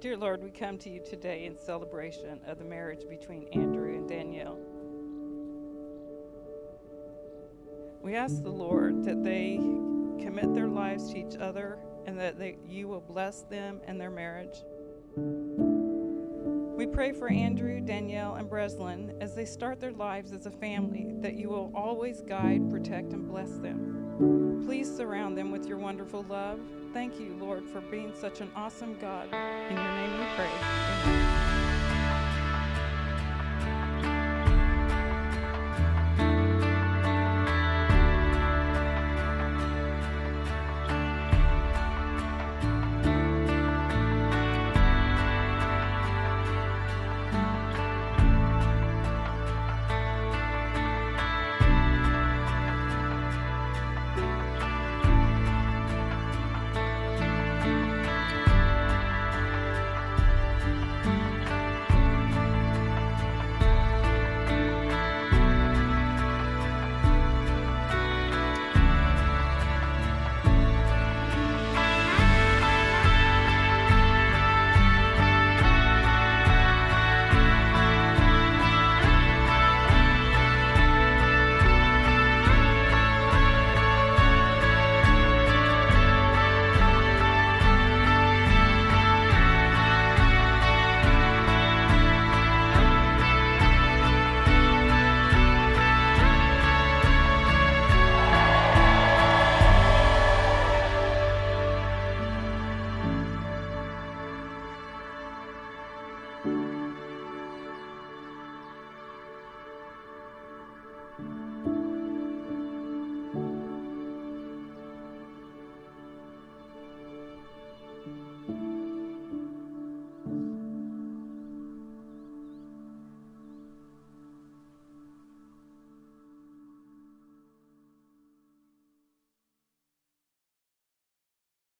Dear Lord, we come to you today in celebration of the marriage between Andrew and Danielle. We ask the Lord that they commit their lives to each other and that they, you will bless them and their marriage. We pray for Andrew, Danielle, and Breslin as they start their lives as a family that you will always guide, protect, and bless them. Please surround them with your wonderful love. Thank you, Lord, for being such an awesome God. In your name we pray.